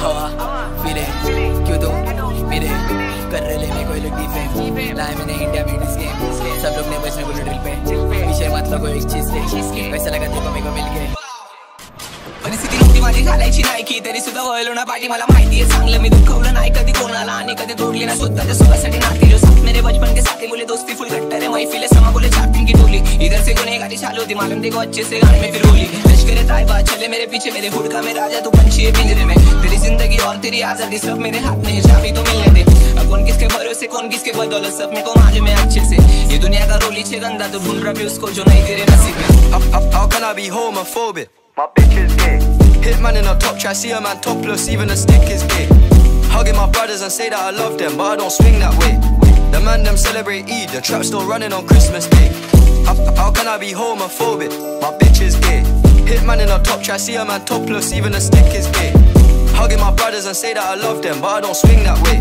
हवा मिले क्यों तुम? मिले कर रहे ले कोई लोग डिफेम लाए मैंने इंडिया में डिस्केम सब लोग ने बचने बोले ड्रिल पे। पीछे मत लगो एक चीज़ से। पैसा लगाते How, how, how can I be homophobic? My bitch is gay. Hitman in a top try, see a man topless, even a stick is gay. Hugging my brothers and say that I love them, but I don't swing that way. The man them celebrate Eid, the trap still running on Christmas Day. How, how can I be homophobic? My bitch is gay. Hitman in a top try, see a man topless, even a stick is gay. Hugging my brothers and say that I love them, but I don't swing that way.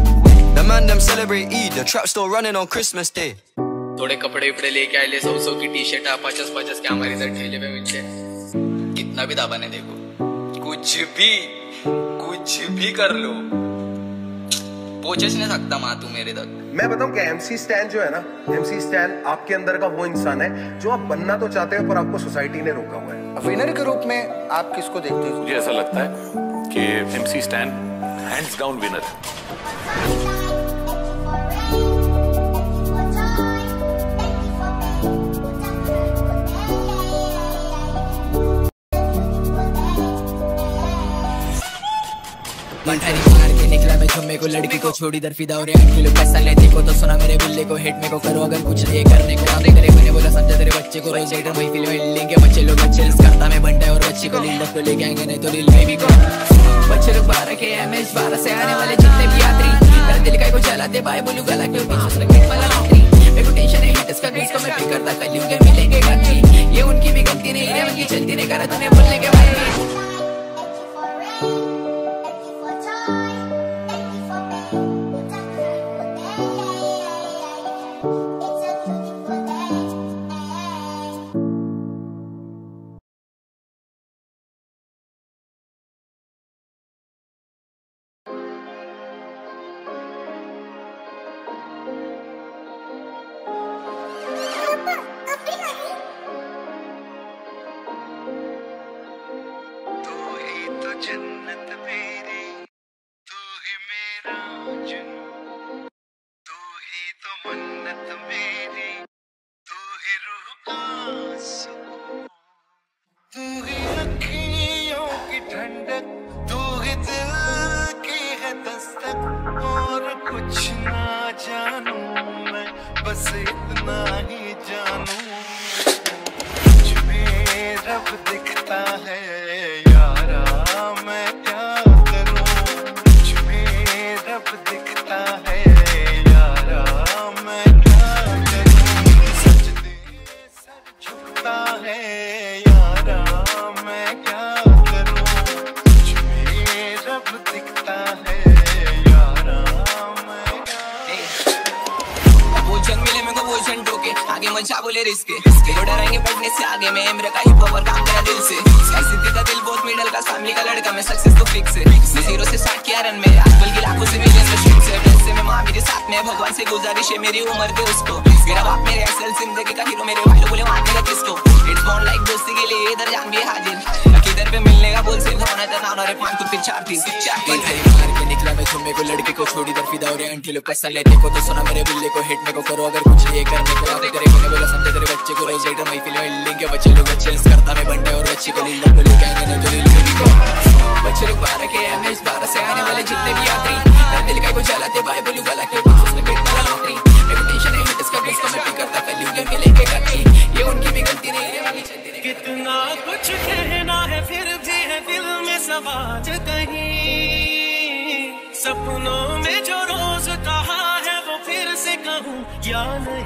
The man them celebrate Eid, the trap still running on Christmas Day. थोड़े कपड़े उपड़े लेके आए ले सौ सौ की T shirt पचास पचास के हमारे इधर ठेले पे मिलते कितना भी दाबा ने देखो कुछ भी कुछ भी कर लो। पहुँच नहीं सकता माँ तू मेरे तक। मैं बताऊँ कि एमसी स्टैंड जो है ना एमसी स्टैंड आपके अंदर का वो इंसान है जो आप बनना तो चाहते हो पर आपको सोसाइटी ने रोका हुआ है। विनर के रूप में आप किसको देखते हो? मुझे ऐसा लगता है कि MC Stan hands down winner मंठारी मार के निकला मैं छम्मे को, लड़की को छोड़ी दर फिदा और आठ किलो पैसा लेते को तो सुना मेरे बिल्ले को हेट में को करो, अगर कुछ नहीं करने को। आगे करे मैंने बोला, समझा तेरे बच्चे को रोज लेटर वही फ़िल्म लेंगे। बच्चे लोग अच्छे करता मैं है और बच्ची को लील तो लेके आएँगे, नहीं तो लील बेबी को। बच्चे लोग बारह के एम एच बारह से आने वाले जितने भी यात्री। मेरे दिल का को चलाते भाई बोलू, गला के से वाला नौकरी? मेरे को टेंशन है हिट इसका बीच को मैं पे करता, कल के मिलेंगे ये उनकी भी गलती नहीं है, उनकी चलती नहीं करा तूने बोलने के जन्नत पैसा लेते को तो सुना मेरे बिल्ले को हिट मेरे को करो अगर कहूँ या नहीं।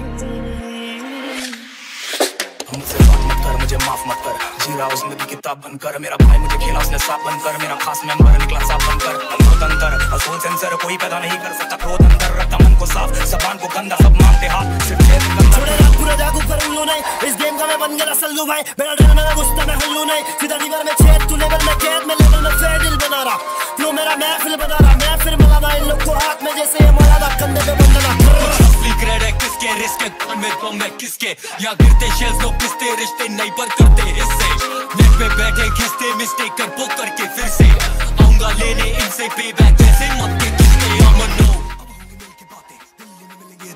मुझसे बात मत कर मुझे माफ़ मत कर। जी रहा ज़िंदगी किताब बनकर मेरा भाई मुझे खेला उसने साफ़ बनकर। मेरा खास मेंबर निकला साफ़ बनकर। अमृत अंदर असोल सेंसर कोई पैदा नहीं कर सकता। क्रोध अंदर रखता मन को साफ़ जबान को गंदा सब मांगते हाथ। सिर्फ़ खेल छोड़े रात पूरा जागू कर उल्लू नहीं। इस गेम का मैं बन गया सल्लू भाई। मेरा डर मेरा गुस्सा मैं हल्लू नहीं। सीधा रिवर में छेद तू लेवल में कैद में लेवल में फेयर दिल बना रहा। फ्लो मेरा मैं फिर बना रहा। मैं फिर मिलाना इन लोग को हाथ में जैसे ये मौलाना कंधे पे बंधना। असली क्रेड है किसके रिस्क कौन में बम है किसके? यहाँ गिरते शेल्स लोग पिसते रिश्ते नहीं पर करते इससे। नेट पे बैठे घिसते मिस्टेक कर बुक करके फिर से। आऊँगा लेने इनसे पे बैक जैसे मत के किसके अमन नो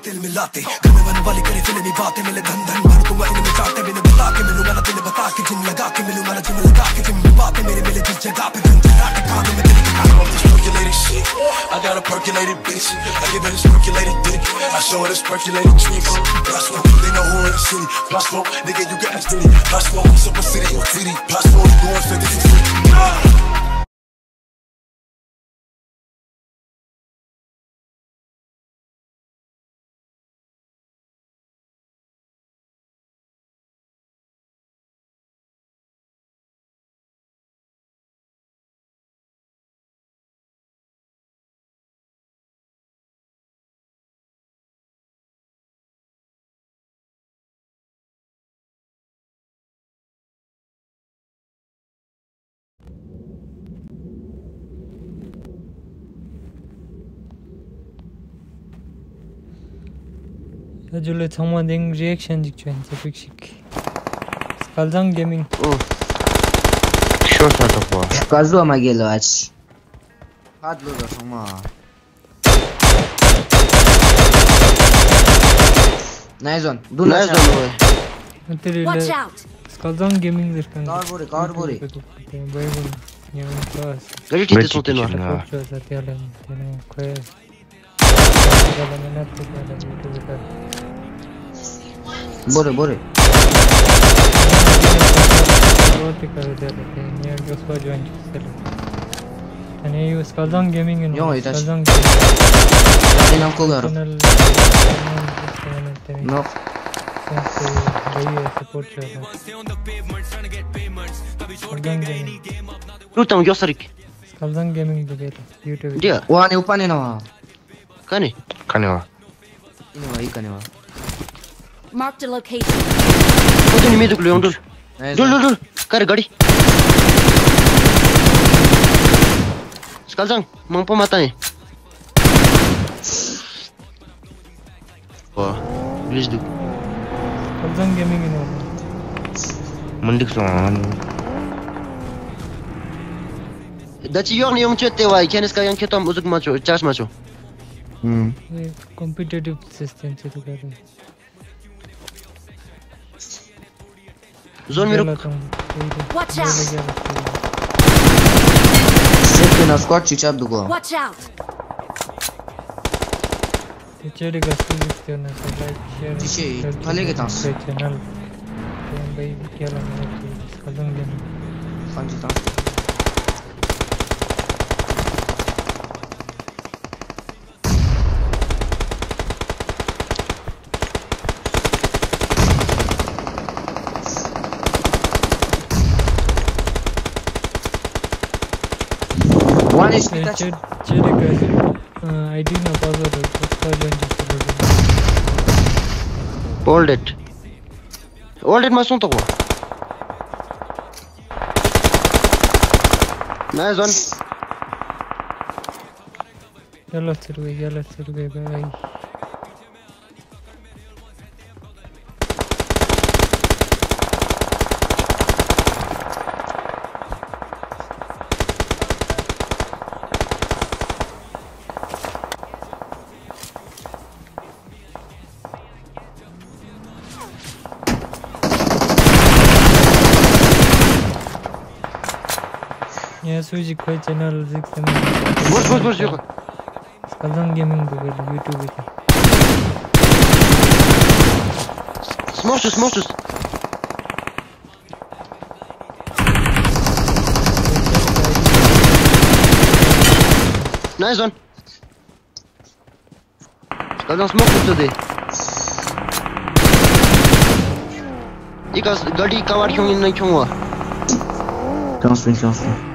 दिल मिलाते, घर में बने वाली करे फिल्मी बातें। मिले धन धन भर दूँगा, इनमें चाहते, बिना बता के मिलूँगा, ना दिल बता के जिम लगा के मिलूँगा, ना जिम लगा के जिम में बातें। मेरे मिले जिस जगह पे धन धन कानों में दिल के off this percolated shit. I got a percolated bitch. I give her this percolated dick. I show her this percolated tricks. Plus one, they know who in the city. Plus four, nigga, you got Diddy. Plus four, super city or city. Plus 서둘러 정모닝 리액션 직전 제백식 스칼장 게밍 오 쇼트 덕보 가즈와 마겔로 아치 하드로 정마 나이존 누나 나이존 어때릴래 스칼장 게밍 들칸 가르보리 가르보리 바이보 양 클래스 그렇게 됐을 때는 그렇죠 사태하려면 되는 거예요 Ти нам колеру. gaming. No. भैया support कर रहा Skaldan gaming. Лютам, Йосарик. Skaldan gaming догера. YouTube. Где? 金金は金はいい金は Marked a location. Oh, tu ni mete ini tu. Dul dul dul. Kar gadi. Sekarang mampu mata ni. Wah, please du. Sekarang gaming ini. Mendik soalan. Dari yang ni yang cuit tewai, kian sekarang kita muzuk macho, charge macho. ये competitive system से तो कर रहे हैं Зон мирок. Watch out! Сетки на скот чичап дуго. Watch out! Cherry का skill देखते हो ना तो लाइक शेयर Тише, палеге там. चैनल तो भाई क्या लगना Honest, uh, touch. Check, guys. Uh, I didn't know password. That's why I just Hold it. Hold it, Masun to go. Nice one. चलो चल गए चलो चल गए भाई Я Сузи кой channel зиксем. Boş boş boş yok. Skaldan gaming Google YouTube पे Smoke smoke Nice one. Скажем smoke today. Ikas gadi kawar kyung in kyung wa. Constant, constant.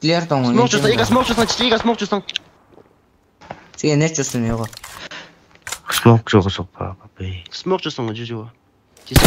Клер там он. Смог чувствовать, Ига, смог чувствовать, чти, Ига, смог чувствовать. Че, не чувствую его. Смог чувствовать, папа. Смог чувствовать, джиджива. Чисто.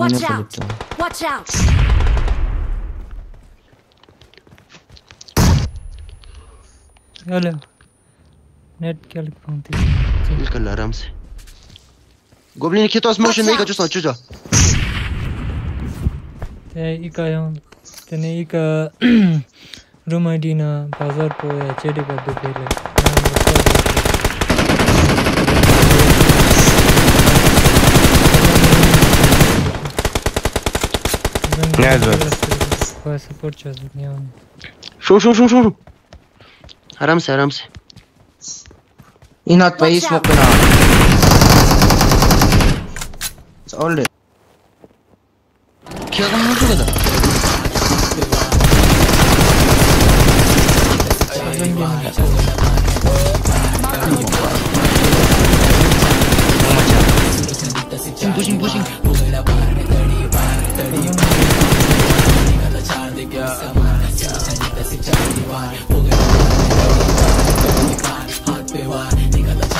Watch out! Watch out! Hello net क्या लिख रहा हूँ तेरे कर ला आराम से गोब्लिन खेतो स्मोशन नहीं कर जो सोचो जो ते इकायों bazar po ya chede ka do pele Ne zor. Kwa support chaz ne on. Show show show show आराम से आराम से Inat pa is smoke na. It's all dead. क्या करना है तू pushing pushing से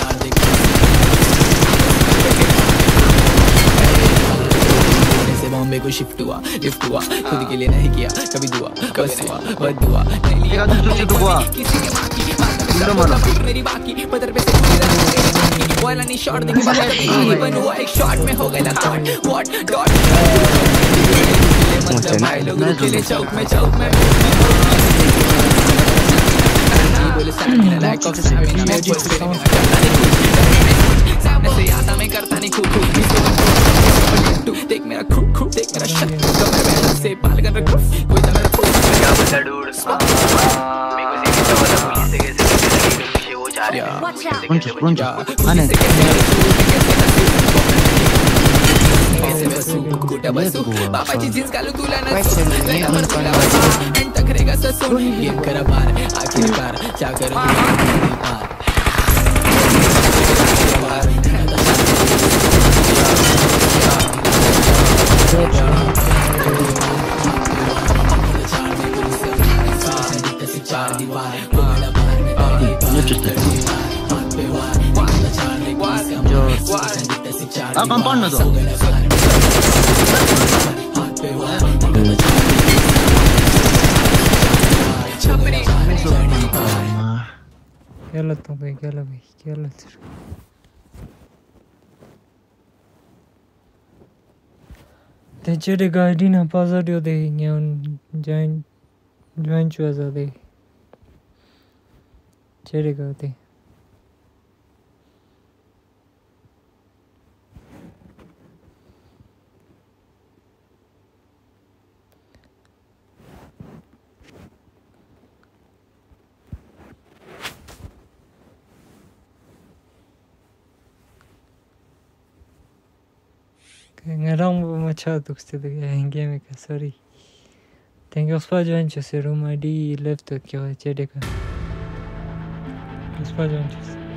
बॉम्बे को शिफ्ट हुआ लिफ्ट हुआ खुद के लिए नहीं किया कभी दुआ बस हुआ बद दुआ नहीं लिया मेरी बाकी पदर पे से पूरी तरह मेरी बाकी वाला नहीं शॉट देंगे बाहर पानी हुआ एक शॉट में हो गया थॉट व्हाट डॉट मतलब भाई लोग रुके चौक में चौक में बोले ऑफ़ बोल हूँ ऐसे आता मैं करता नहीं खूब खूब। तू देख मेरा क्रू क्रू देख मेरा शट कमर में से पाल कर रखो। कोई तो मेरा क्या बता डूड मेरे को तो पुलिस से कैसे कैसे वो जा रहे हैं। बसू। तुला एंड गेम करा पार आखिरकार क्या करूँ? पार Akan paano to? गलत हो गई गलत गलत The Jedi Guardian Puzzle to the Nyan Jan Jan Chuazo the Jedi Guardian cha duk ste de henge me ka sorry thank you spa join chese room id left to kyo che de ka spa join chese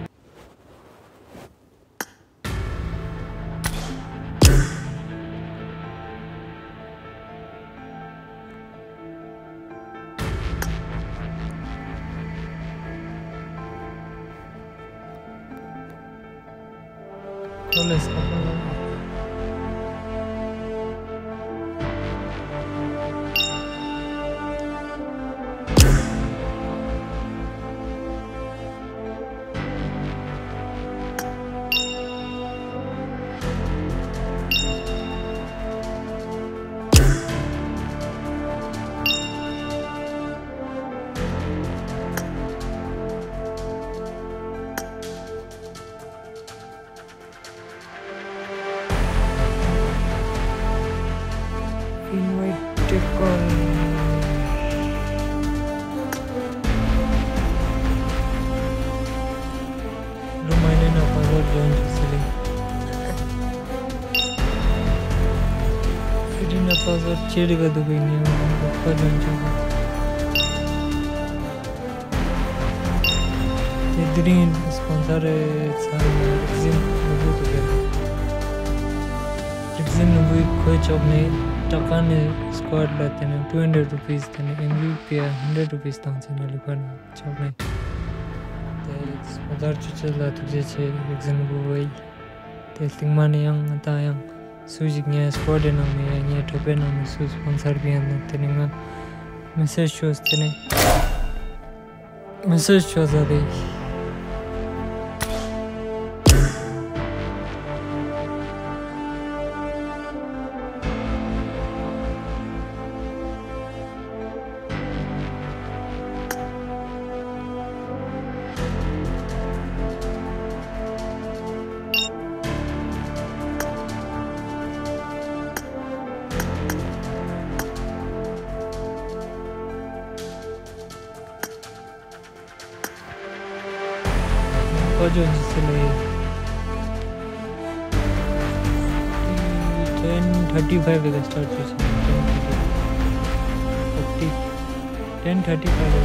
sponsor Chiriga Dubini join chogo. Tedrin sponsor San Rexin Nubu Dubini. Rexin Nubu coach अपने टका ने squad लाते हैं two hundred rupees तेने M V P hundred rupees तान से ने लिखा ना चौक ते स्पॉन्सर चुचे तुझे छे Nubu वही te tingmani yang ata yang sujik nye squad na me ya nye tope na me su sponsor bi an tene nga. Message shows tene message shows ade five start choose ten thirty five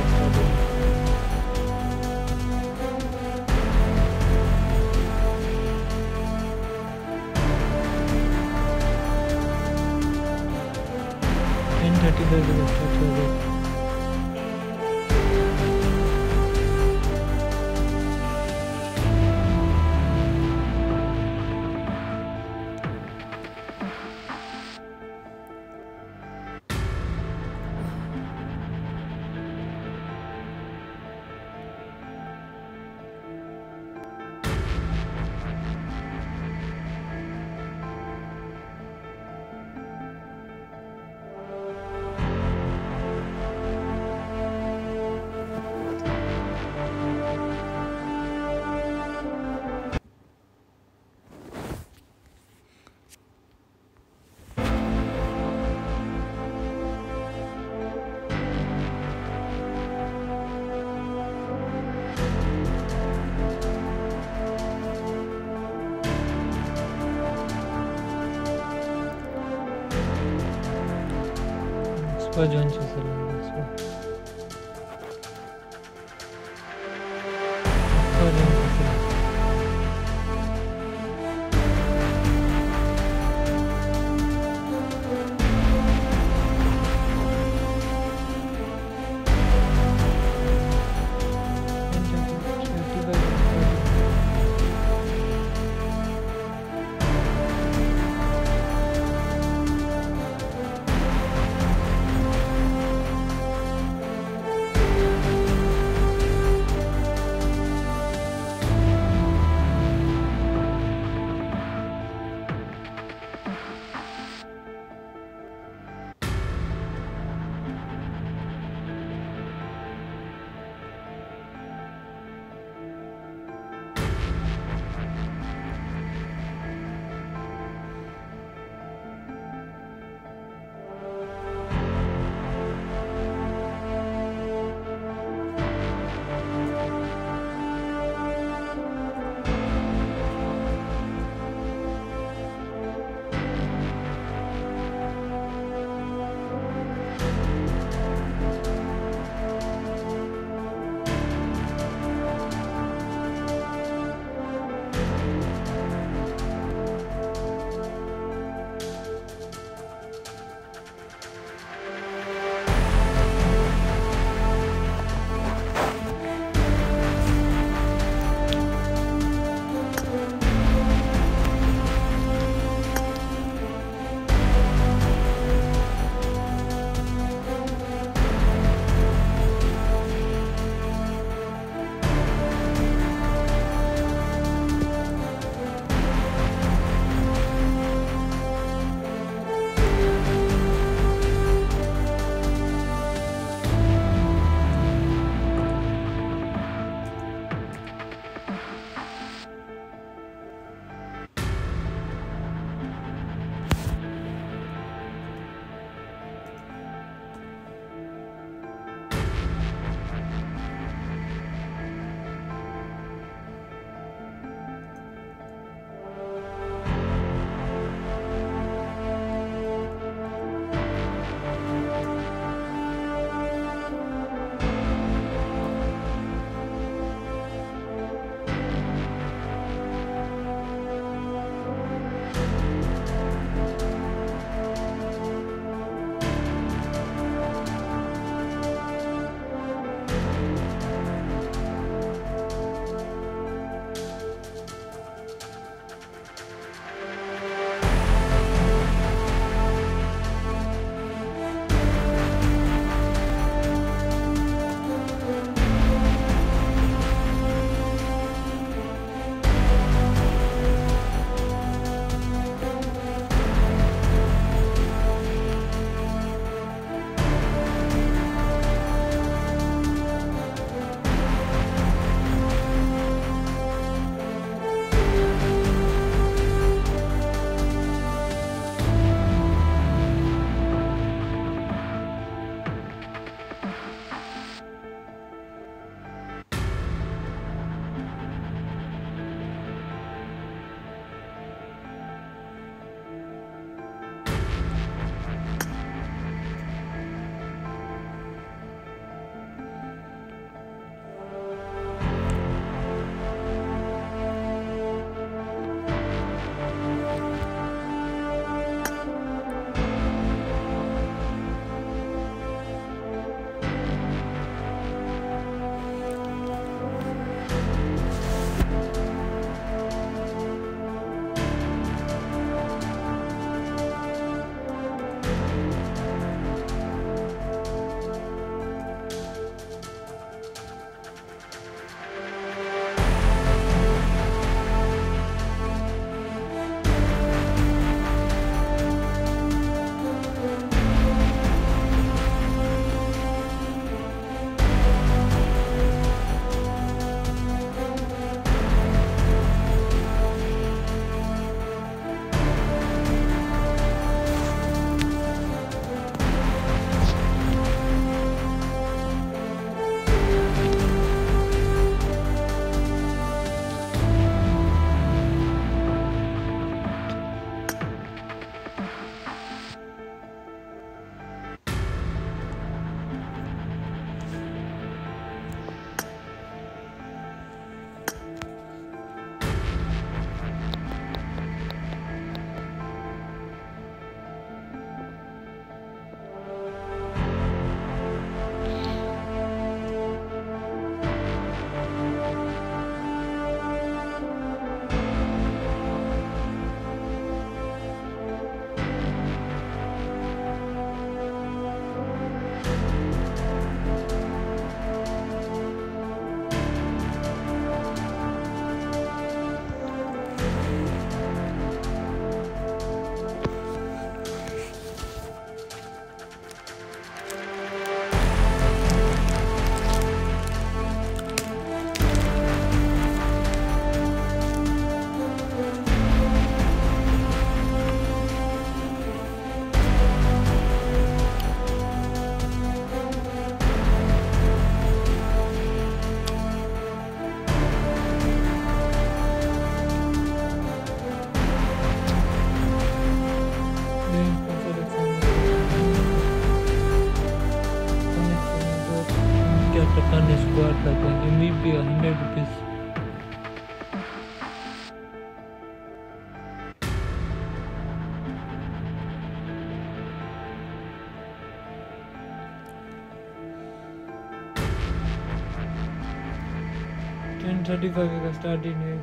thirty five का start ही नहीं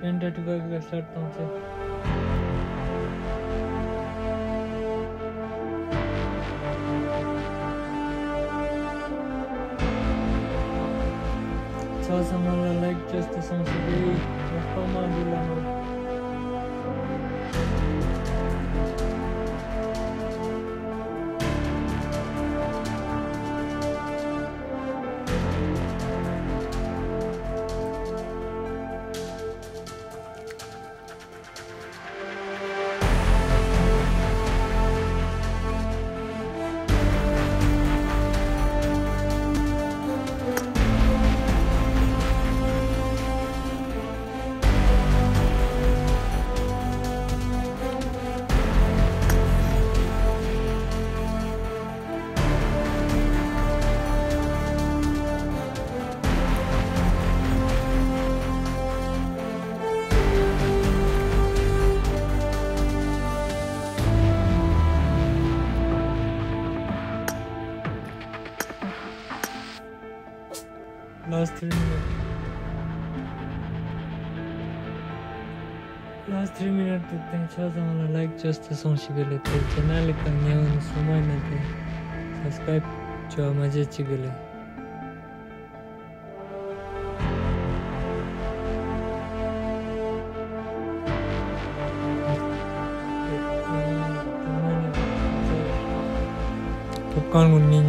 ten thirty five का start कौन से like जास्त संस्कृती गप्पा मांडूला Last minutes ten czas मला लाईक जास्त संशी गेले ते चॅनल येऊन समय ना ते सबस्क्राईब च्या मजेची गेले Tukkan mun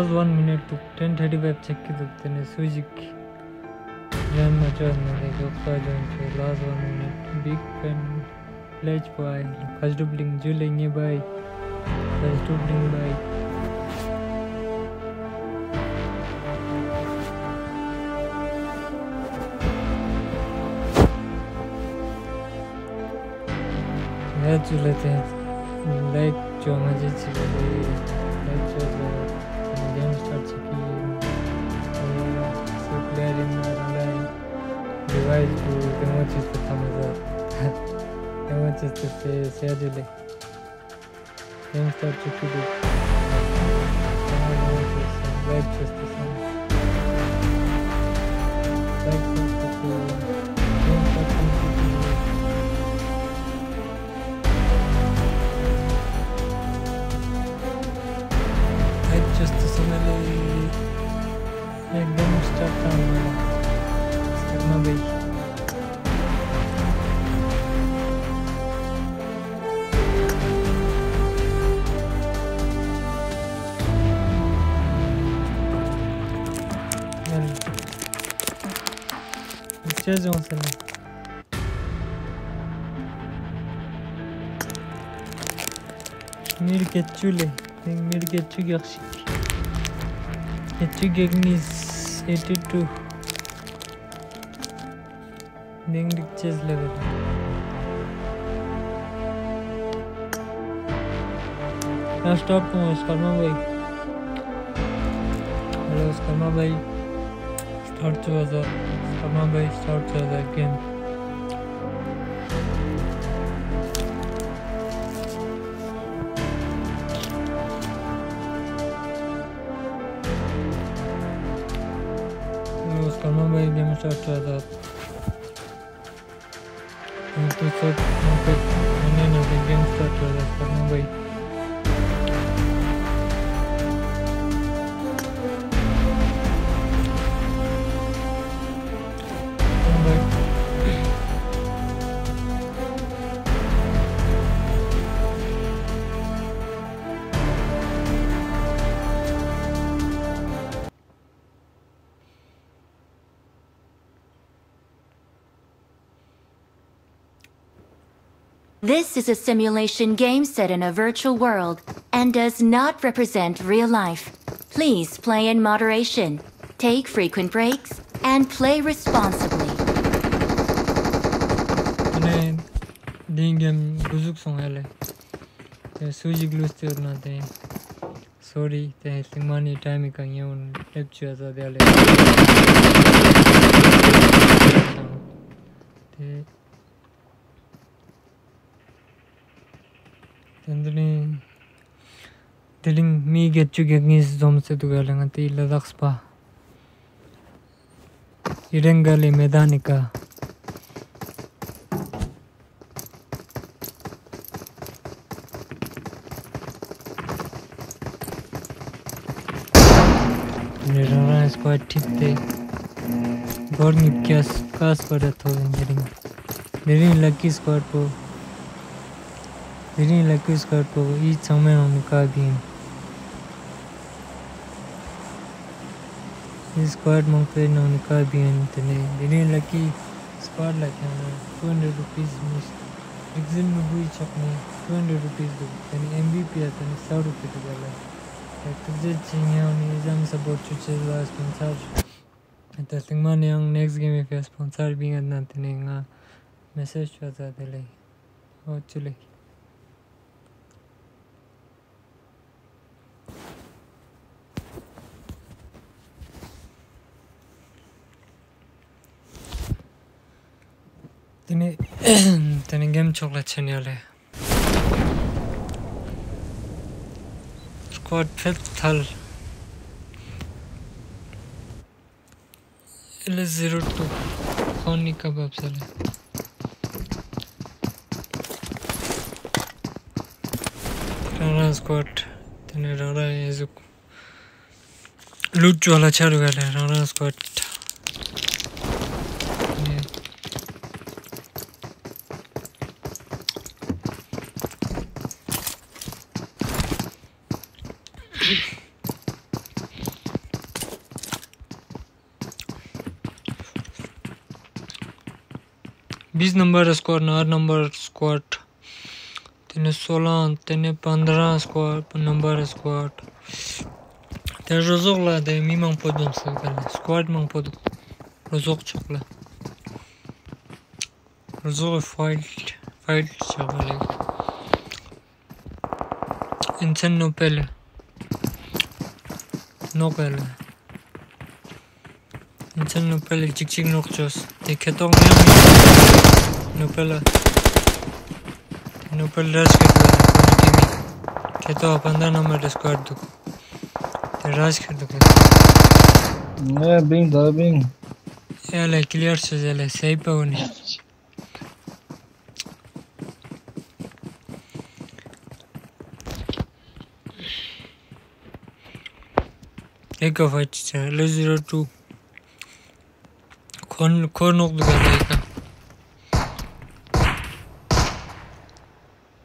Last one minute to 10:35 ಚೆಕ್ಕಿರುತ್ತೇನೆ ಸೂಜಿಕ್ John ಮಚಾದ್ಮೇಲೆ ಹೋಗ್ತಾ John last one minute big pen plays boy first doubling ಜೂಲಿಂಗ್ boy first doubling boy Let's let it like जो मजे चले like जो I want just to say schedule. Don't stop it. I just just just Occasion celle-là. Milgetüle. Milgetü gerçek. Etü gegniz. Etü tu. Denglik çizleri. Ya stop mu Skarma Bey. Hello Skarma Bey. start to the Come by start to the game. Come on by game start to other This is a simulation game set in a virtual world and does not represent real life. Please play in moderation, take frequent breaks, and play responsibly. Tene din game guzuk song hele. Te suji glus te urna te. Sorry te singmani time ka yon lecture za de ale. Te Tendini Diling mi get chu get nis zom se tu galanga ti ladakh spa. Irengali medanika. Nirvana is quite tipte. Gorni kias kas pada tho engineering. Very lucky squad po. Very lucky squad po. Each समय उनका game. This squad mong pe na unika bien tene. Very lucky squad like yana. 200 rupees miss. Exit में हुई चकने 200 rupees दो. तने MVP आता ने 100 रुपए तो गला. तुझे चाहिए उन्हें एग्ज़ाम सपोर्ट चुचे ला स्पॉन्सर तो सिंगमान yang next game if sponsor being at nanti nenga message chua za dele oh chule Tene tene gem chokla chenyale. Squad fifth thal. L zero two. Khoni kebab sale. Rara squad. Tene rara ezuk. Loot chola charu gale Rara squad. बीस number squad आठ number squad तेने सोलह तेने पंद्रह squad number squad te rozok la de mi mang podum sa gale squad mang podu rozok chokla rozok fight fight chagale insan no pele no pele insan no pele chik chik nok chos te ketong no pele No pele ras ketla keto apanda number squad du te ras कर दो Ne bing da bing. Ele clear söz ele save पे होने एक fight चले zero two खोन खोन nok du gale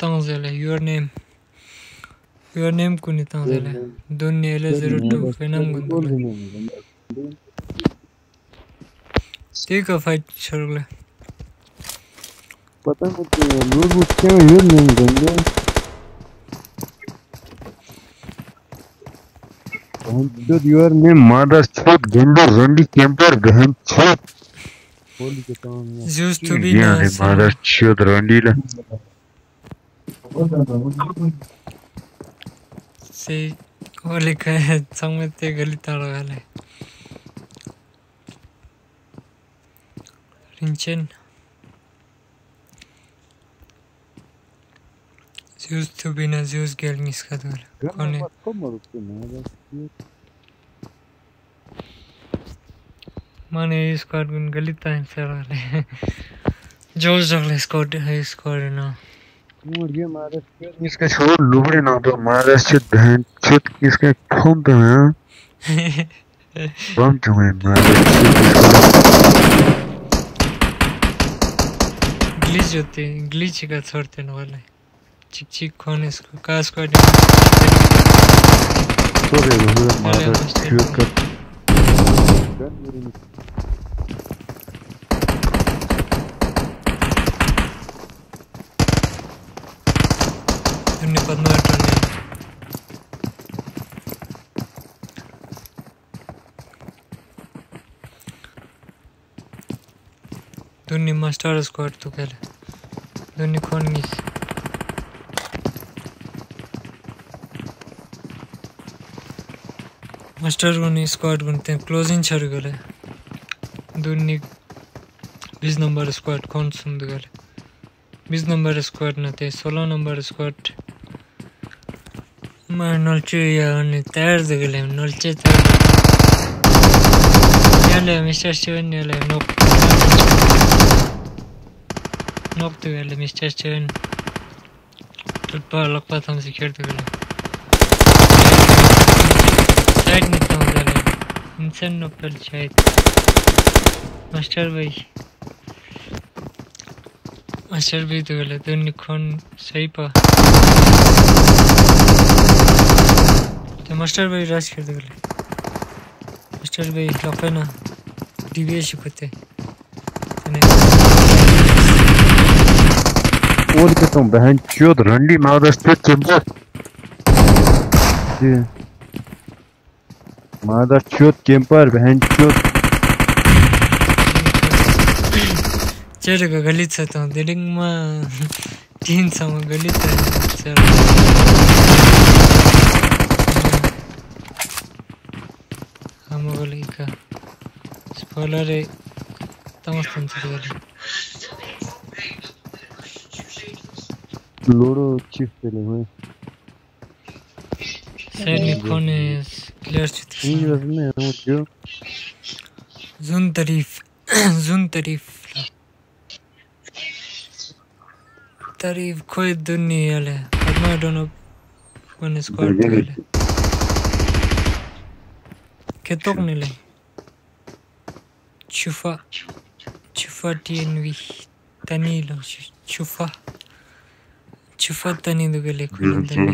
Tanzele your name your name kuni Tanzele Dunni ele zero two fenam gundu ठीक है फाइट छोड़ ले पता नहीं लूट वूट क्या यूर नहीं your name mother chod gender randy camper gahan chod holy ke kaam Used to be yeah nice. mother chod randy la से वो लिखा है संग ते गली ताड़ा वाले रिंचन Zeus. माने स्क्वाड गुन गलित टाइम सर जोश जगले स्क्वाड है स्क्वाड ना और ये इसका छोड़ लुबड़े ना तो मारे से बहन छुट इसके ठोम पे हैं। बम चुमे मारे ग्लिच होते ग्लिच का छोड़ते न वाले। चिक चिक खोने इसको? का स्क्वाड सॉरी मारे शूट कर ty mnie padną czy nie. दुनी मास्टर स्क्वाड तो कह ले दुनी कौन गई मास्टर गुन स्क्वाड बनते हैं। क्लोजिंग छड़ गए दुनी बीस नंबर स्क्वाड कौन सुन गए बीस नंबर स्क्वाड ना थे, सोलह नंबर स्क्वाड मैं नलचे या ने तैर दे गले नलचे तैर याले मिस्टर स्टीवन याले नोक नोक तो याले मिस्टर स्टीवन टुटपा लकपा थम से खेल दे गले साइड निकल गले इंसान नोकल शायद मास्टर भाई मास्टर भी तो तो तो मास्टर भाई रश कर गले मास्टर भाई लपे ना? डीवीए शिकते और के तुम बहन चोद रंडी मारे से चंबो ये मादर चोद कैंपर बहन चोद चेहरे का गलित से तो दिलिंग में। तीन sama गलित है हम बोले का स्पॉइलर है तमस तम से गली लोड़ो चिप पे ले हुए सैनी कोने क्लियर ये में हो जो जुन तारीफ़ जुन तारीफ़ तारीफ़ खोई दुनिया ले पद्मा दोनों वन स्क्वाड ले केतोक ने ले चुफा चुफा टीएनवी तनी लो चुफा चुफा तनी दो गले खुलन तनी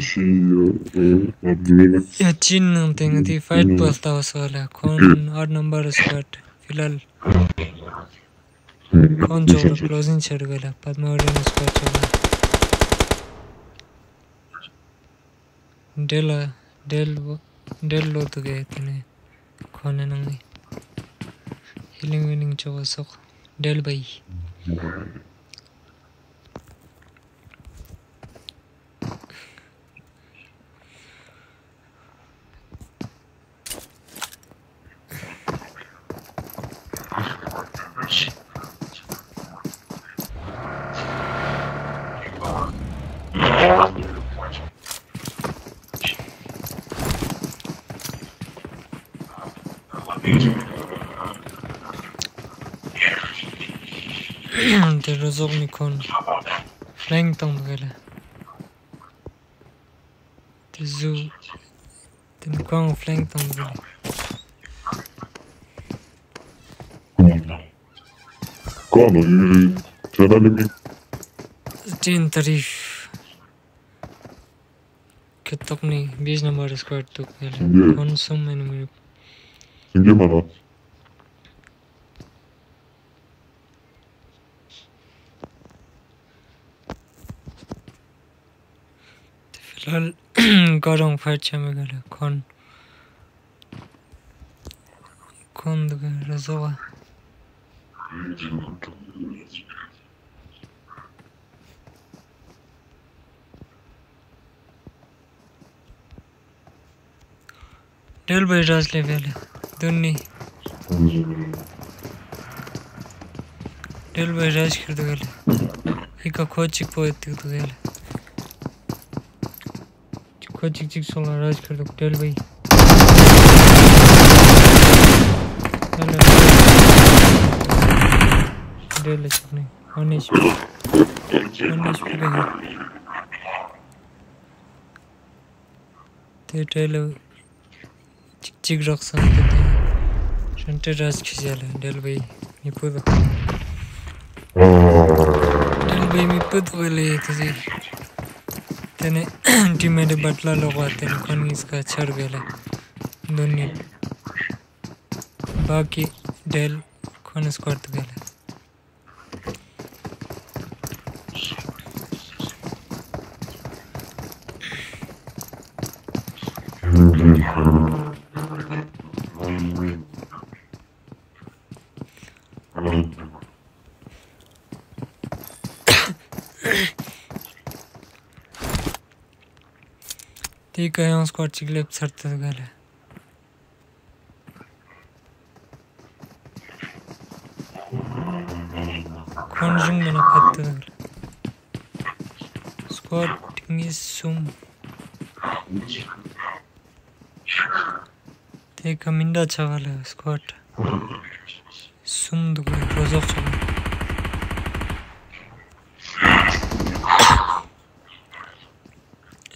या चिन नंतेंग दी फाइट बोलता हो सोला कौन और नंबर स्क्वाड फ़िलहाल कौन जो क्लोजिंग छड़ गला पद्मावती ने स्क्वाड चला डेल डेल डेल लो तो गए तने खोने नंगी енн чогосок дөлбай सक डेल भाई Der rozok mi kon. Flank tong gele. The zoo. Den kong flank tong gele. कौन है ये चैनल में तीन तारीफ़ के तक नहीं बीस नंबर स्क्वाड तो गले ये। कौन सम मैंने मेरे इंगे मारा फ़िलहाल गरम फाइट छ में गले, कौन? कौन तो गले रजवा डेल भाई राज ले वेले दुन्नी। डेल भाई राज कर दो गले इका खोज चिक पोएती तो गले खोज चिक चिक सोला राज कर दो डेल भाई डेल सक्ने वन एचपी वन एचपी का त्यो डेल चिक चिक रक्छ सन्टे राज खिचिहाल्यो त्याने टिममेट बटला लोग आते हैं कौन इसका छड़ गया दोनों बाकी डेल कौन स्क्वाड तो गया ठीक है यहाँ स्क्वाड चिकले सरते तो गया कौन रिंग में ना खाते तो squad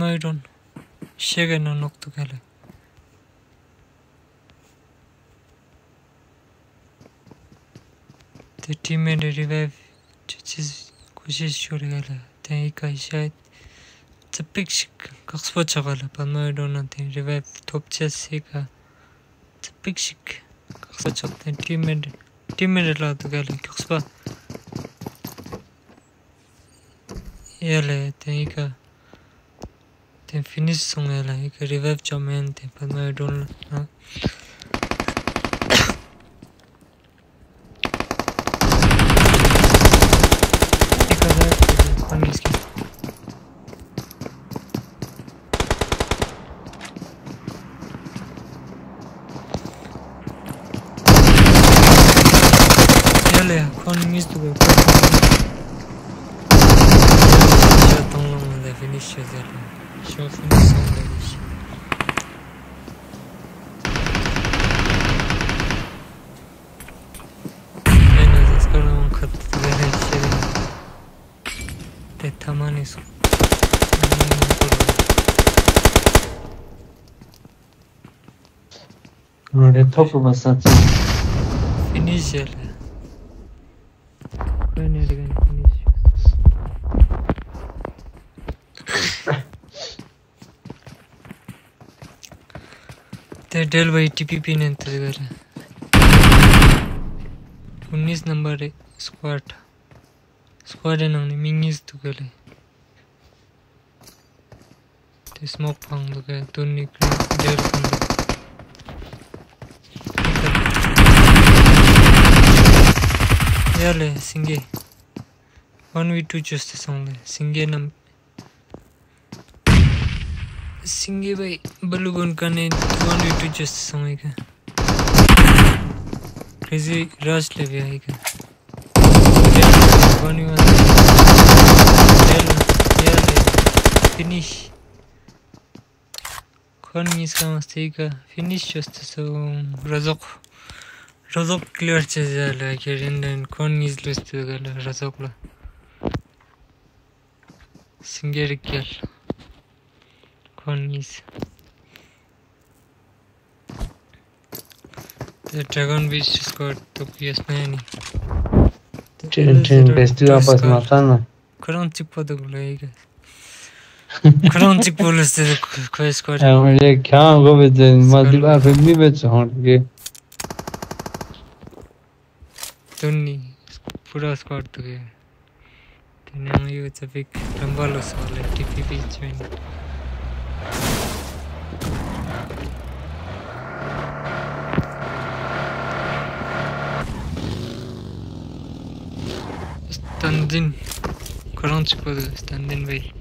No, you don't. Shake and knock together. The team and the revive chis kushish shurigala. Then he kai shayt. The big shik kakspo chagala. But no, you don't nothing. Revive top chess hika. The big shik kakspo chag. Then team and team and la together. Kakspo. Yale, then he kai. They finished somewhere like revive Charmander, but I don't know. On a fini chez elle. Şofunu sallıyoruz. Beni zaskarım katıldı ve her şeyi. Tetamani su. Oraya topu basatın. Finisher. डेल भाई TPP ने इंतज़ार कर उन्नीस number है squad squad है ना, उन्हें मिंगीज तो कर ले। तो स्मोक फांग तो कर तो निकल डेल यार ले, सिंगे। वन वी टू चूसते सॉन्ग ले सिंगे नंबर सिंगे भाई बल्लू गन करने वन टू जस्ट समय का क्रेजी रश ले गया है का one you finish kon miska mastika finish just so razok razok clear çizerler kerinden kon izlüstü gel razokla singerik gel cornice. The dragon beast has got the PS9. Cin bestia pasmatana. Karanlık padagulaya Karanlık poliste de quest squad. Ya öyle kan gibi de maddi afet mi betse hangi? Tunni पूरा squad तो गया तो नाम ये सब एक लंबा loss वाला TPP join çıkmadı Standin Bey.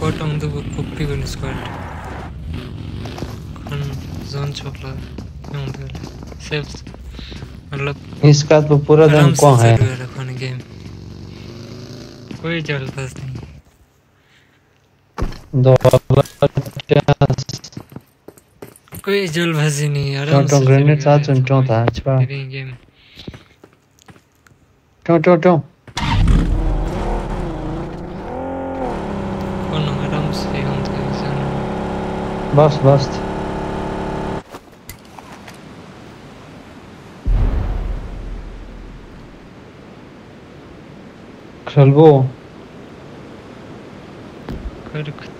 Caught on the puppy gun squad. Con zone chokla yung dal. Safe. मतलब इसका तो पूरा से कौन है है कौन गेम कोई जल्दबाज नहीं दो पचास कोई जल्दबाजी नहीं आराम टों से ग्रेनेड साथ सुन टों था अच्छा टों टों टों। कौन आराम से हम तो इंसान बस बस। Kralbo. Korkut. Uppila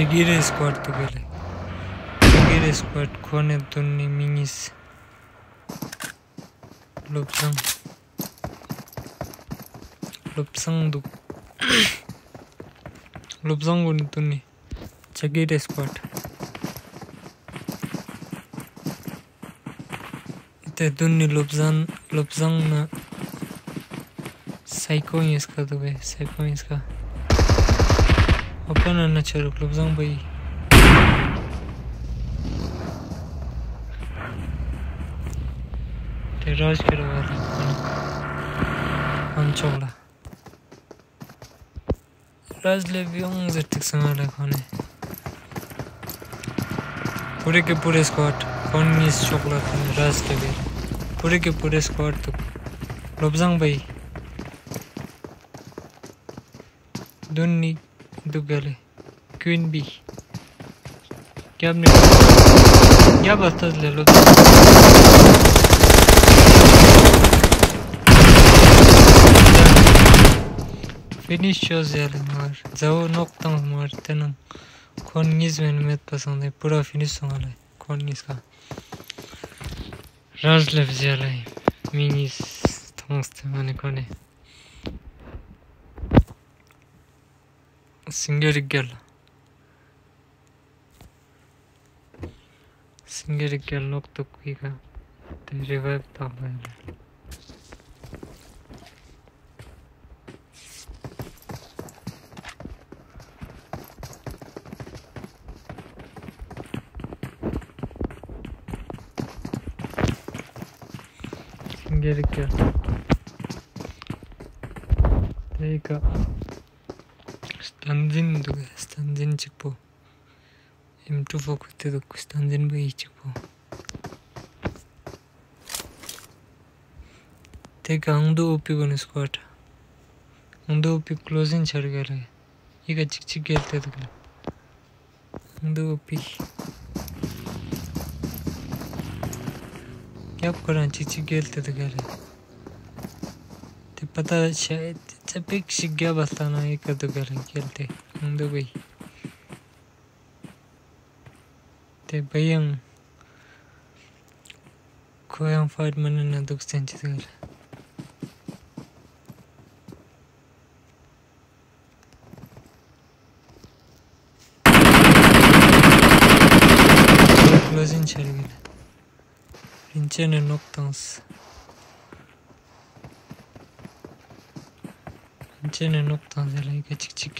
Seguire squad tu pele. Seguire squad cone tunni minis. Lopção. Lopção do. Lupsang. Lupsang du. Lupsang gun tunni. Seguire squad. Ite tunni Lopção. Lopção na. Psycho इसका तो भाई साइको cara. अपन ना चलो Lubzang भाई Teraj करवा रहा हम चोला Разлевем за тиксанала коне. पूरे के पूरे स्क्वाड कौन मिस चॉकलेट राज के भी पूरे के पूरे स्क्वाड तो लोबजंग भाई दुन्नी Dugalı. Gün bir. Gelmiyor. Gel bastız lelo. Finish yazıyorum var. Zavu noktam var. Tenin. Koniniz benim et pasandayım. Pura finish olmalıyım. Koniniz ka. Razlev ziyalay. Minis. Tamam istemani koney. Singer Girl. Singer Girl nokta kuyga. Revive tamam. gerekiyor. There you go. stanzin duga stanzin chikpo m2 foku tido stanzin bayi chikpo teka angdo upi goni squat angdo upi closing charga laga iga chik chik gel tido gila angdo upi yap karan chik chik gel tido gila te pata shayad चपिक शिग्या बसताना एक तो गेले गेलते मुंदो भाई ते भयंग खोयं fight मने ना दुख सेंची गेले क्लोजिंग चल गेले Vincene noctans. Vincene noctans है लाइक चिक चिक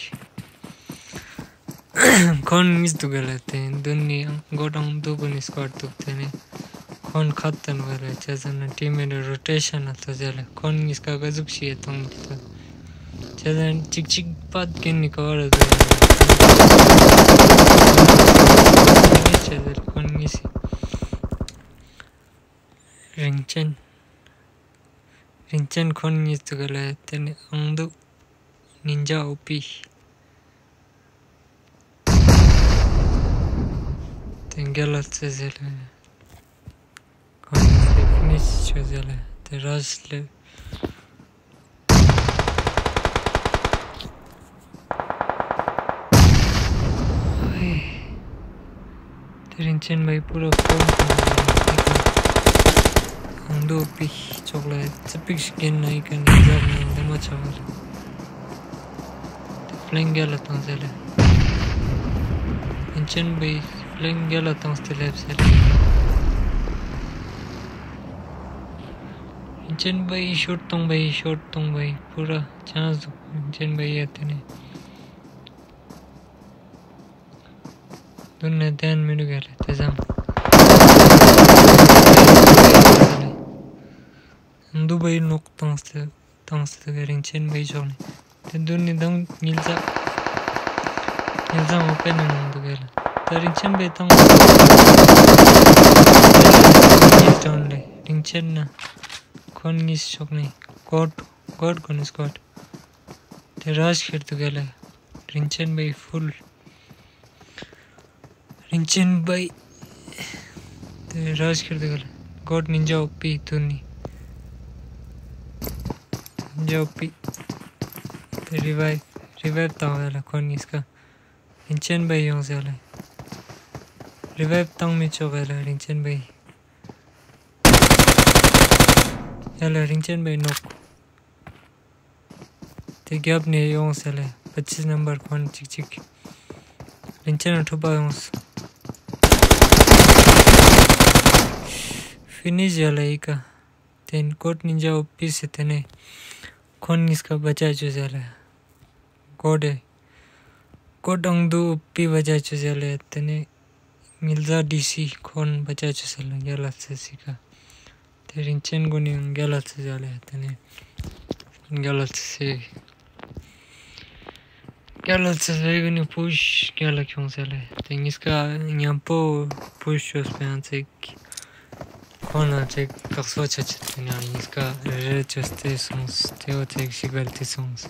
कौन मिस तो गलत है दुनिया गोडाउन दो बन स्क्वाड तो तेने कौन खत्तन वाला चेजन टीम में रोटेशन आता जले कौन इसका गजुक शी है तुम तो चेजन चिक चिक बात के निकाल दो चेजन कौन miss Ringchen. Ringchen kon is to gala ten angdu ninja OP. Ten gala tsezele. Kon se finish chozele. Te fling गया लेता हूँ इंजन भी फ्लिंग गया इंजन भाई छोड़ता हूँ भाई छोड़ता हूँ भाई पूरा चांस इंजन भाई आते ने ध्यान मिल गया रहे थे जम हिंदू भाई नुकता हूँ उससे इंजन भाई छोड़ने आते नहीं Dunne den menü gel tezam. Dubai nok tangste tangste gerin chen bai jone. Te dunni dang milza milza open nang du gel. Terin chen bai tang. Jon le ring chen na. Kon ngis chok nei. God God kon is God. Te raj khir du gel. Ring chen bai full Rinchen by the Raj Kirdagal. God Ninja OP Tuni. Ninja OP. The revive. Revive tao वाला कौन इसका रिंचन भाई यहाँ से वाला revive तंग में चो वाला रिंचन भाई याला रिंचन भाई नोक ते गैप ने यहाँ से वाला पच्चीस नंबर कौन, चिक चिक रिंचन उठुपा यहाँ से फिनिश झाला का तेन कोट निंजा कोन इसका बचा जो kode. Kodang du pi baja chuzele tene milza dc kon baja chuzele gela sesika te rinchen guni gela chuzele tene gela se gela chuzele guni push gela kyonsele tengiska nyampo push os pensek 코나 제 각소 자체 그냥 이스카 레 저스티스 송 스테오 텍 시벨티 송스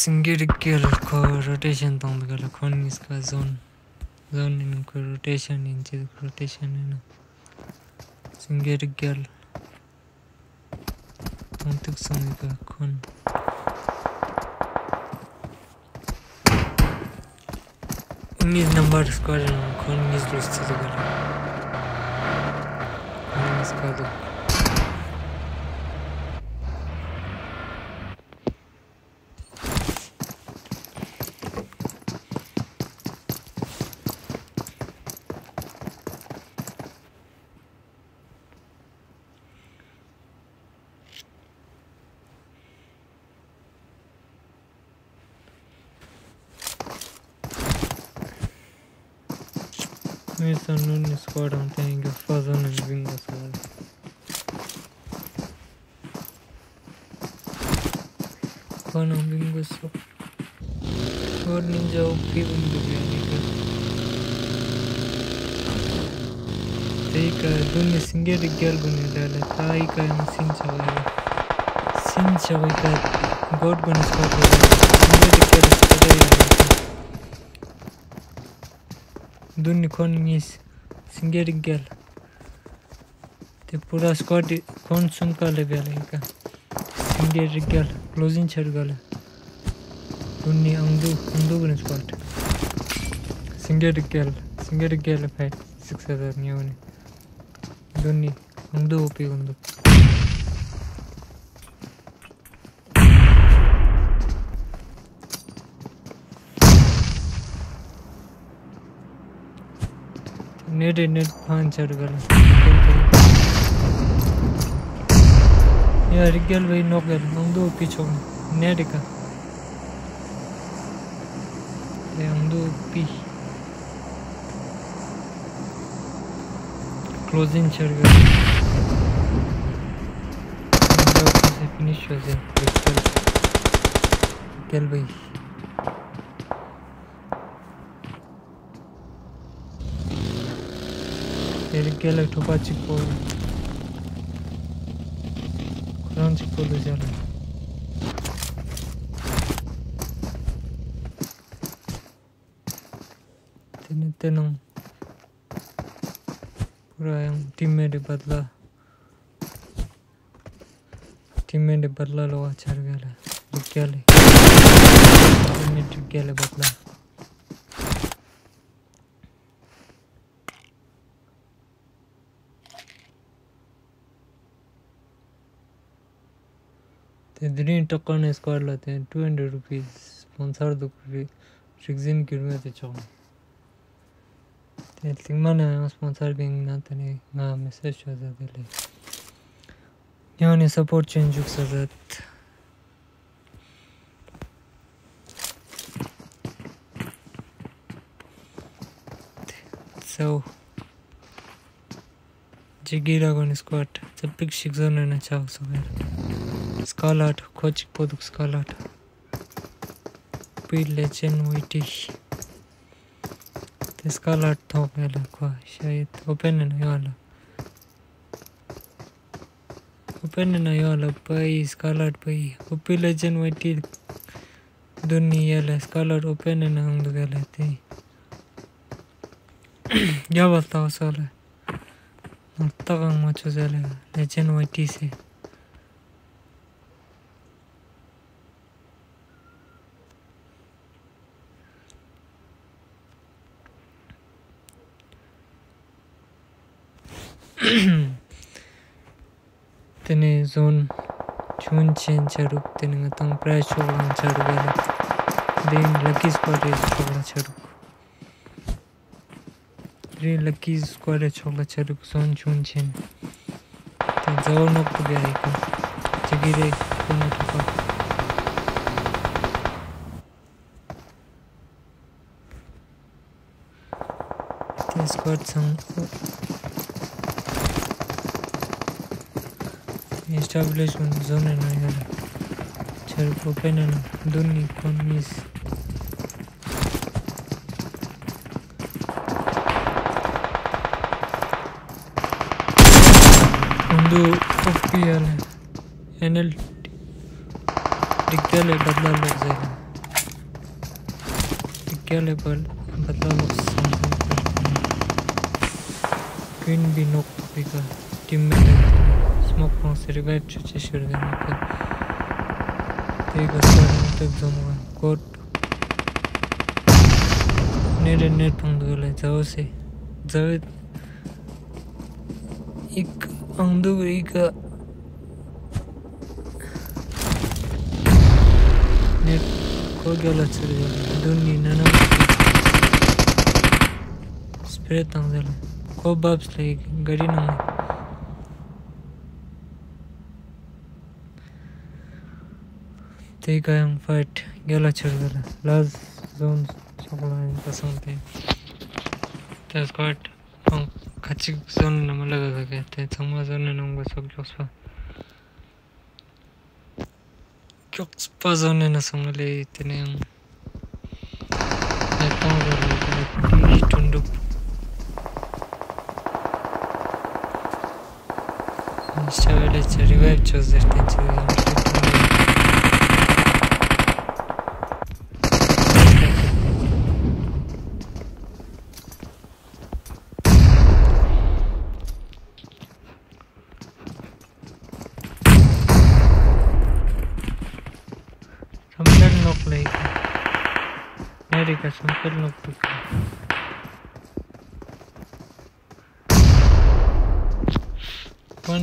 Tisingir gel ko rotation tong gala kon iska zone zone in ko rotation in chid rotation in singir gel Mantık sanıyla kon. उन्नीस number squad कौन उन्नीस दोस्त से कर उन्नीस का दो Mi sono un squadra un tengo faso nel bingo squad. Un bingo so. और गया निकल तेई का दुनिया सिंगे रिग्याल गुने डाला ताई का मशीन चलाया सिन चलाया का गॉड गुने स्क्वाड सिंगे रिग्याल स्क्वाड है दुन कौन मिस सिंगर गल ते पूरा स्क्वाड कौन सुन का ले गया का सिंगर गल क्लोजिंग छड़ गल अंदू अंदू बन स्क्वाड सिंगर गल सिंगर गल फाइट सिक्स हज़ार नहीं होने दुन्नी अंदू ओपी अंदू नेट नेट पाँच चढ़ गल यार गल भाई नौ गल हम दो पीछो नेट का चढ़ गल फिनिश हो जाए Gel bey. Erik gel topa çıkpo. Kur'an çıkpo dışarı. Tene tenang. पूरा टीम में बदला टीम में बदला लो अच्छा गया रुक गया ले मिनट रुक गया ले बदला ते ग्रीन टक्कर ने स्क्वाड लाते हैं टू हंड्रेड रुपीज़ स्पॉन्सर दो रिक्जिन किरमे ते चौन te tingmana sponsor ging na tani nga message dele yani support change juk sa zat so Jigira gon squad Zapik shikzon na chao so ver Scarlet Kochik poduk Scarlet Pil legend waiting इसका लट था पहले को शायद open नहीं वाला open नहीं वाला भाई इसका लट भाई ओपी लेजेंड वाइटी दुनिया इसका लट ओपन नहीं हम लोग लेते क्या बताओ हम मचो चलेगा लेजेंड वाइटी से tene zone chun chen charuk tene ngatang price chogan charuk gala then lucky squad is chogan charuk re lucky squad is chogan charuk zone chun chen te zao nok to gaya ko chigire kono to pa te squad sang establishment zone and another self open and duni mógł konserwować przecież organikę tego tak zamówił kot nie nie pangole zało się zało ik andu ik ne kogala chirga dunni nana spray tangzala ko babs like gadi nama Take I am fight. Gala Chardala. Last zone. Chocolate and something. That's quite. 펑 같이 쏘는 놈을 나가게 돼. 정말 쏘는 놈과 속격수파. 격수파 쏘는 놈을 이때는 내통으로 이렇게 둔둑. 이제 원래 저 리바이브 조절 때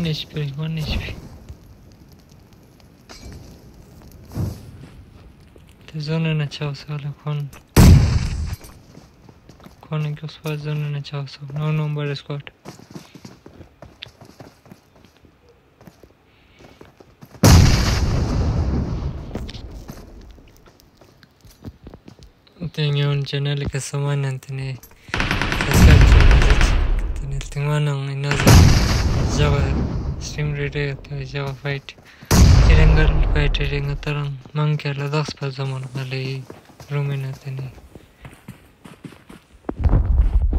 HP, one HP. Te zone na chao sala kon. Kon ke उस पास zone chao so. No number squad. Tengo un channel que saman antene. Subscribe channel. Tengo tengo nang inaza. Java stream rate to Java fight Irengal fight irenga tarang mangkya ladak spa zaman kali rumina tani.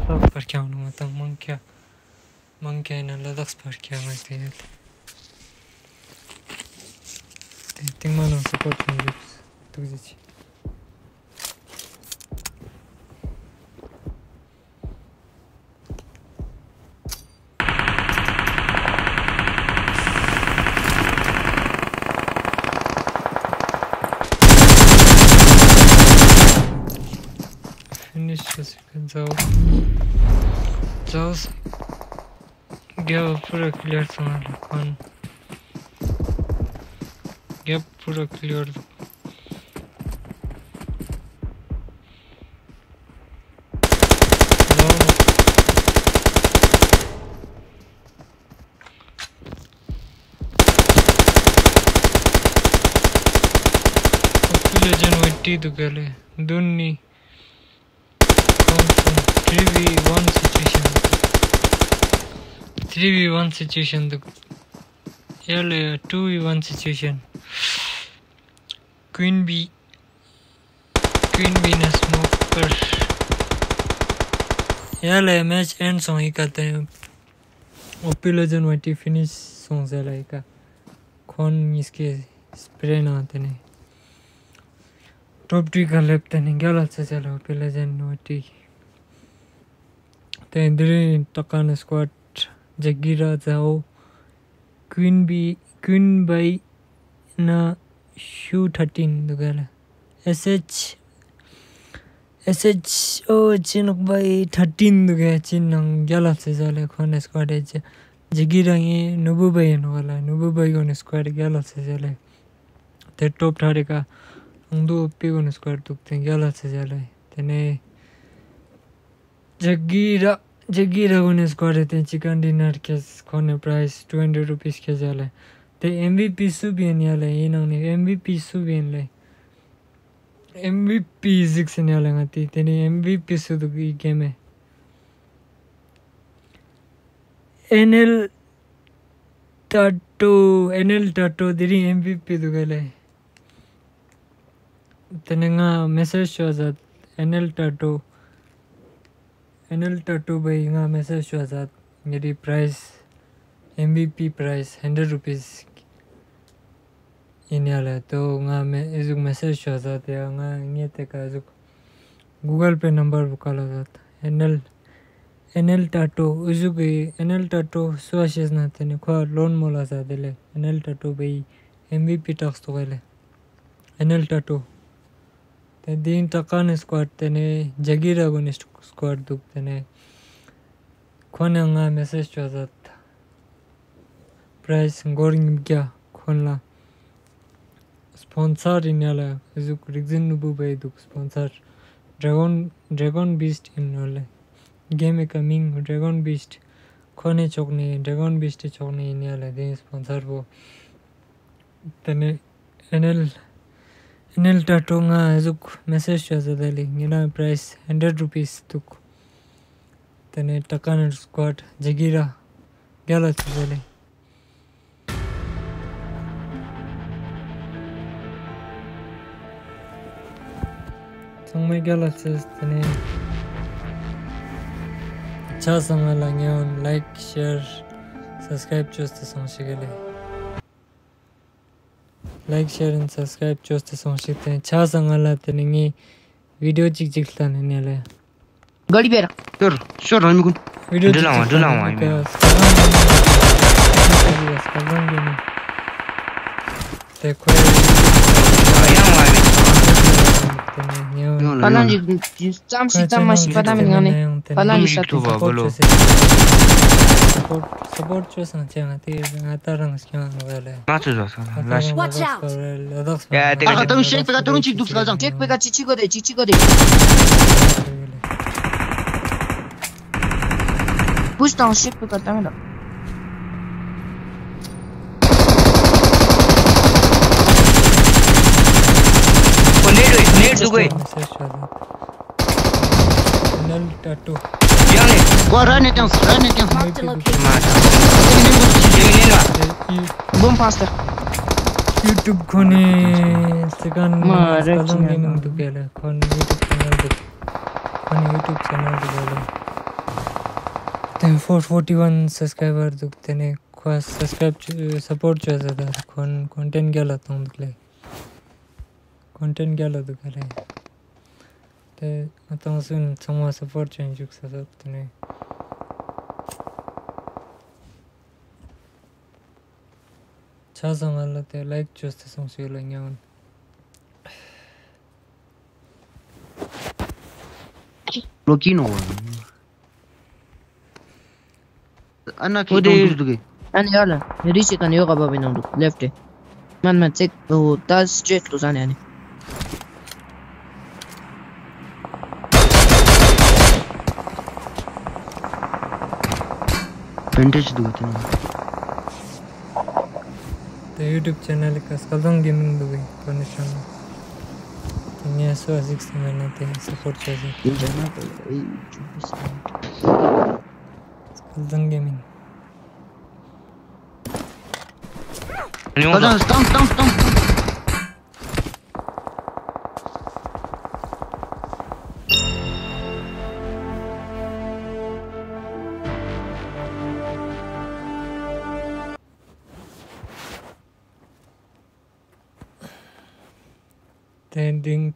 Sok par kya unu matang mangkya mangkya ina ladak spa kya mati. Ting mana support ngi tuzichi. finish this you can जाओ जाओ गया पूरा clear तुम्हारा कौन गया पूरा clear Legend with T to gale. Dunni. 3v1 situation. 3v1 situation. The earlier 2v1 situation. Queen b. Queen b ने smoke पर यार मैच एंड सॉन्ग ही करते हैं ओपी लेजेंड वाइटी फिनिश सॉन्ग से लाइक कौन इसके स्प्रे ना आते नहीं टॉप ट्री का लेफ़्ट नहीं गलत से चलो ओपी लेजेंड वाइटी Then during Takan squad, Jagira Zhao, Queen B, Queen by na Shu 13 the girl. SH SH O Chinuk by 13 the girl Chinang Yala Sezale Khan squad edge. Jagira ye Nubu by no girl. Nubu by on squad Yala Sezale. The top Tarika. Ngdu Pigon squad took the Yala Sezale. Then Jaggi Raghu ने score देते हैं chicken dinner के खोने price two hundred rupees के जल है M B P सू भी नहीं ये ना एम बी पी सू भी ले एम बी पी सिक्स नहीं आल गाती तेरी एम बी पी सू की गेमे है N L tattoo N L tattoo तेरी एम बी पी तो गले तेने मैसेज छो आज़ाद N L tattoo NL tattoo भाई यहाँ हमेशा शुआजाद मेरी price M B P price hundred rupees इन है। तो वहाँ इस मैसेज शुआजाद आज़ाद वहाँ ये तक गूगल पे number बुकाल N L N L tattoo उजुक N L tattoo सुज ना खुआ लोन मोला जाते एन एल टाटो भाई एम बी पी टक्स तो गए N L tattoo te din takan squad tene jagira gun squad duk tene. Khona nga message cho zat price goring kya khonla. Sponsor inala zuk rigzin nubu bay duk sponsor. Dragon dragon beast inole game coming dragon beast. Khone chokne dragon beast chokne inala de sponsor bo. Tene NL nil ta tonga zuk message cha za dali. Ngina price 100 rupees tuk. Tane takan squad jagira gyala cha dali. Sangme gyala cha tane cha sangala ngyon like share subscribe chus ta sangshigale like share and subscribe chos te song shik te cha sang ala te ne ngi video jik jik la ne ne le gadi ber tur sure ram kun video de la wa de la wa me te ko ya wa me Palan ji jam si jam ma si padam ngane palan ji sa tu 서포트 서포트 선생님 나타랑 시키는 거래. 맞죠, 맞죠. 라시. 야, 내가 아, 동 쉐이크 가 동치 두스가장 잭배가 지치거든, 지치거든. 부시당 쉐이크가 땅이다. Nail nail Dubai nail tattoo याने को run त्यहाँ run त्यहाँ Mark the location. माथा Boom faster. YouTube khoni sekan Mara kalong china gaming no. tu kela kon YouTube channel tu kon YouTube channel tu kela ten 441 subscriber 네 아탄순 정말 서포트 체인지 육사서 때문에 차상할라 때 라이크 주스트 성수일로 인연 로키노 안나 키도 두게 아니 알아 리치간 요가 바비는 레프트 만만 체크 오 다스 체크 도자네 아니 Vintage duge te. te YouTube channel ka skalong gaming du gई connection Tinha só as que também não tem support fazer. Skalong gaming. Skalong, stamp, stamp, stamp.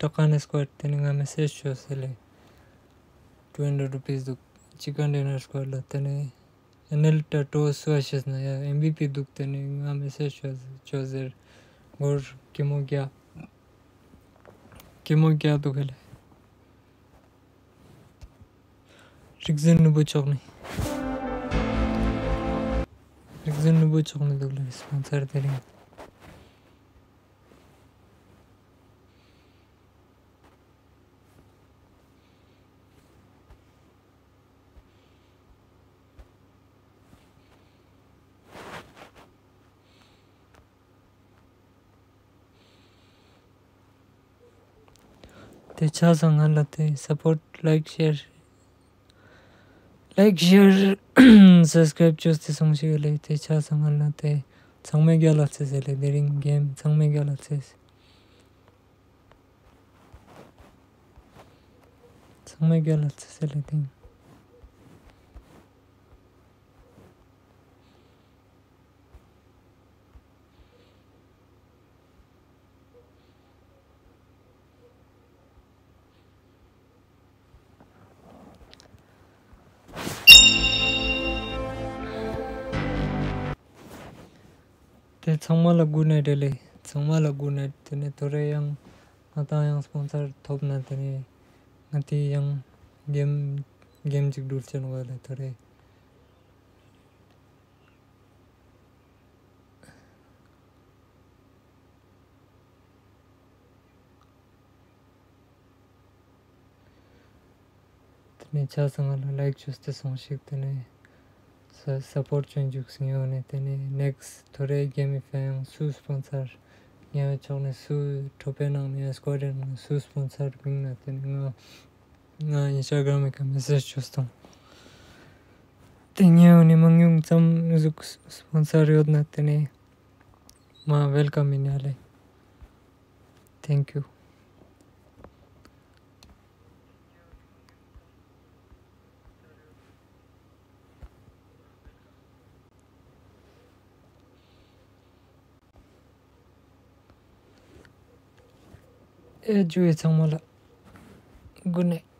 Tokan squad tene message show sele. 200 rupees duk chicken dinner squad la tene enel ta to swashes na ya MVP duk tene nga message show chozer gor kimo gya kimo gya dukale. Rigzin nu buchok ni. Rigzin nu buchok ni dukle sponsor tering. अच्छा सा गाना लाते support like share like share subscribe choose ते संग से ले ते अच्छा सा गाना लाते संग में क्या लाते से ले डेरिंग गेम संग में क्या लाते संग में क्या लाते से लेते हैं tsangma la gu ne dele tsangma la gu ne tene tore yang nga ta yang sponsor thop na tene nga ti yang game game jik dur chen wa le tore. Tene cha sang la like chus te song shik tene. Support tene next tore game fan su sponsor ya chone su tope na ne squad na su sponsor ping na tene nga instagram ka message chustam tenya ni mangyung cham juk sponsor yod na tene ma welcome in thank you 에 주에 정말 굿 나잇